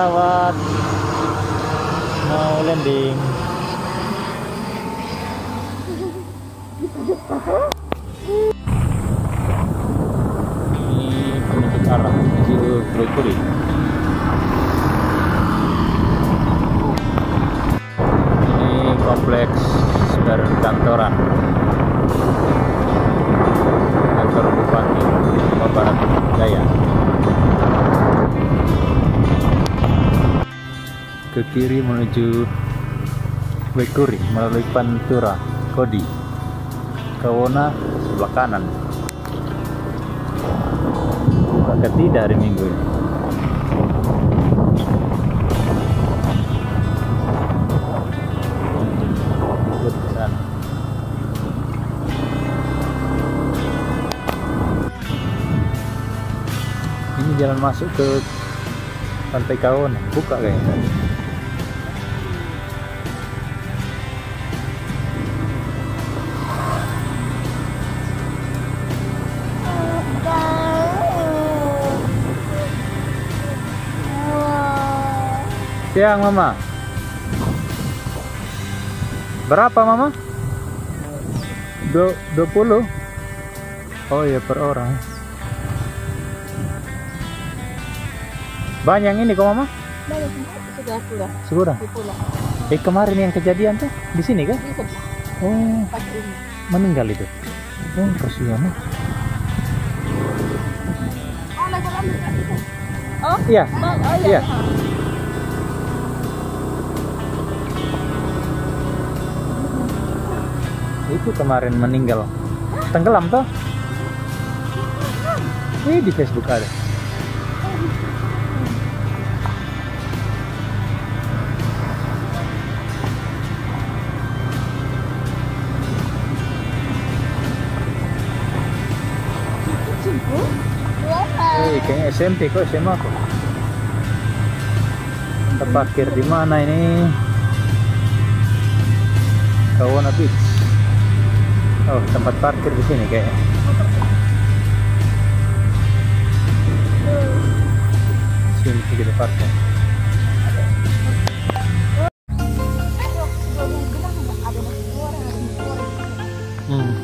pesawat. Mau landing. Ini penunjuk arah menuju Broikuri kiri menuju Wekuri melalui Pantura Kodi. Kawona sebelah kanan. Buka ketidak hari minggu ini. Ini jalan masuk ke pantai Kawona buka kayaknya Siang mama Berapa mama? Du 20 Oh ya per orang Banyak ini kok mama? Sudah pulang, pulang. Eh kemarin yang kejadian tuh di sini kan? Di sebelah, Oh meninggal itu Oh kasihan Oh. Oh, Iya oh, oh Iya. iya. Itu kemarin meninggal. Tenggelam toh? Ini di Facebook ada. Eh, kayaknya SMP kok SMA kok. Kita parkir di mana ini? Kawana Beach oh tempat parkir di sini kayaknya. Sini kita parkir. Hmm.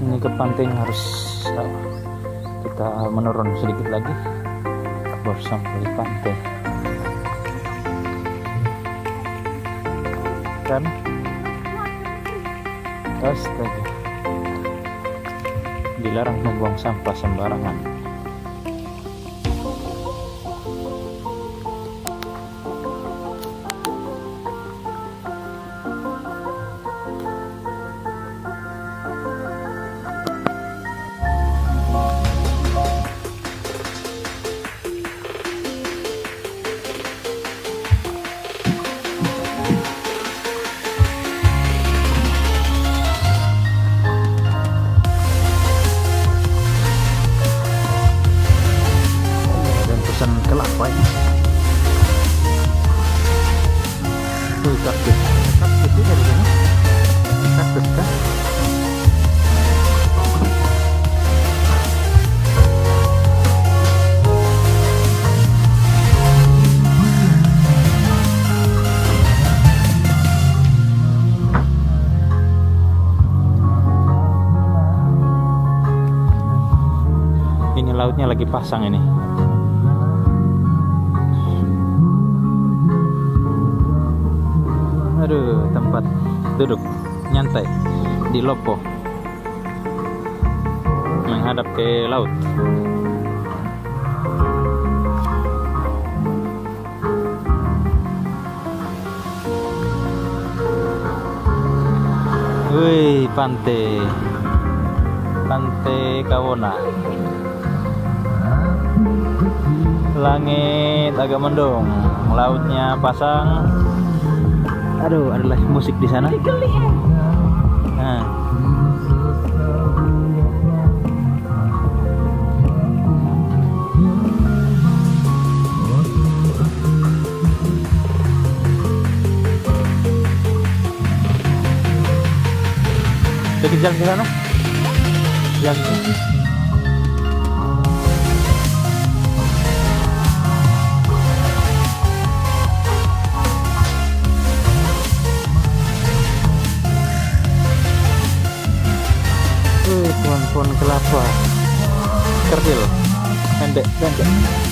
ini ke pantai harus uh, kita menurun sedikit lagi. Baru sampai di pantai. Kan astaga. Dilarang membuang sampah sembarangan lautnya lagi pasang ini. Aduh tempat duduk nyantai di Lopo menghadap ke laut. Wih, pantai. Pantai Kawona langit agak mendung lautnya pasang aduh adalah musik di sana nah. Ke sana? Pohon-pohon kelapa. Kerdil. Pendek, pendek.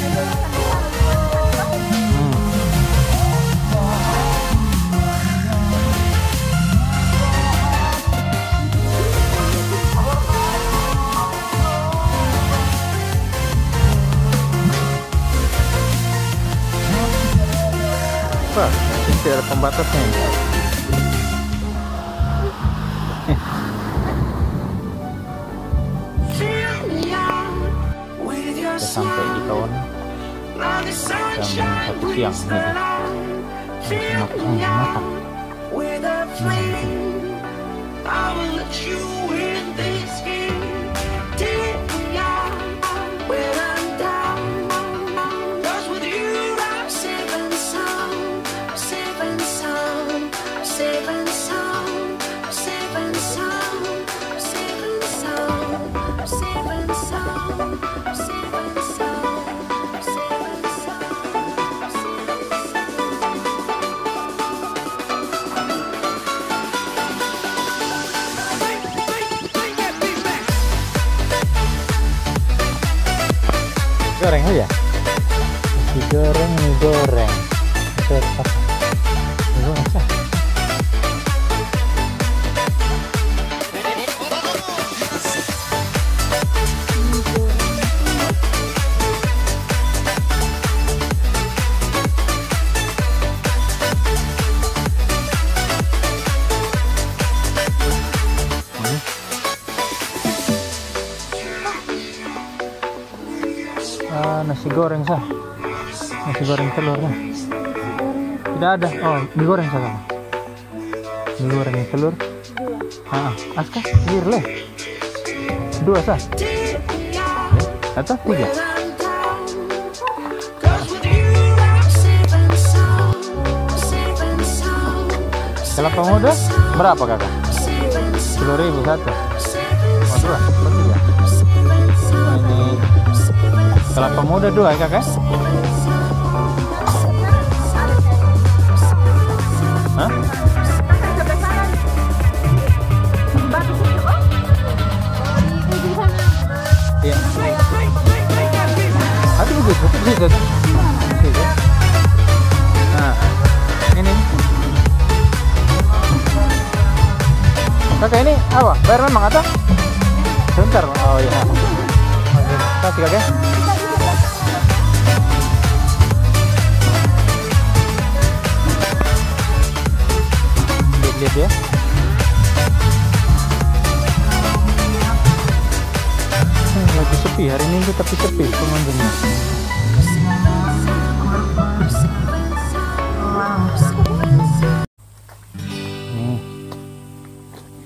像不像那个什么什么什么？Goreng aja. Digoreng, mie goreng. Tetap. Nasi goreng sah. Nasi goreng telurnya. Tidak ada. Oh, mie goreng sah. Mie goreng telur. Ah, ah. Aska, birle. Dua sah. Atau tiga? Kelapa muda berapa kakak? Sepuluh ribu satu. Oh dua, ya. Kelapa muda dua ya kakak? Hah? Iya. Aduh, gitu, gitu. Nah, ini. Kakak ini apa? Bayar memang atau? Sebentar. Oh iya. Oke, kasih kakak. Lihat-lihat ya. Hmm, lagi sepi hari ini tapi sepi pengunjungnya. Nih,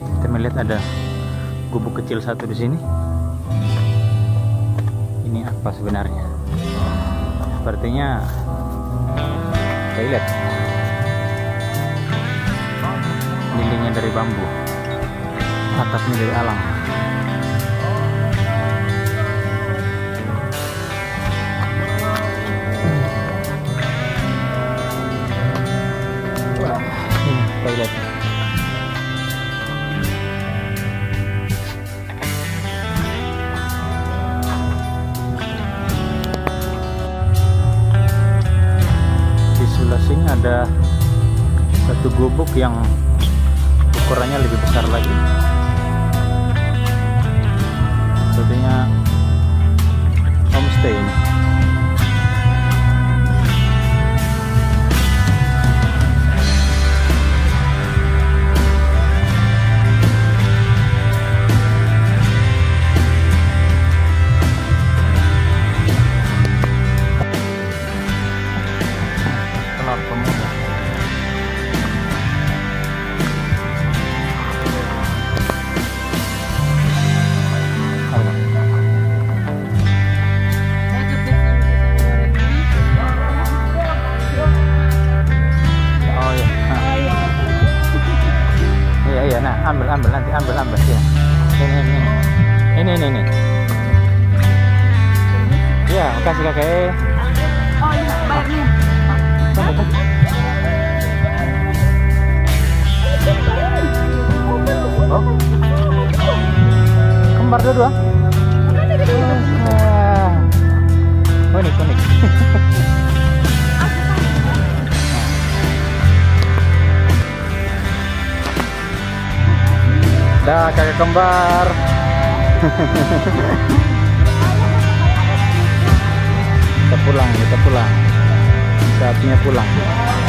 kita melihat ada gubuk kecil satu di sini. Ini apa sebenarnya? Sepertinya toilet. Dari bambu, atasnya dari alam. Di sebelah sini ada satu gubuk yang ukurannya lebih besar lagi. Sepertinya homestay ini. Makasih kakek. Oh iya, bayarnya. Oh. kembar dua-dua? Unik, unik. Dah kakak kembar. kita pulang, kita pulang. Saatnya pulang.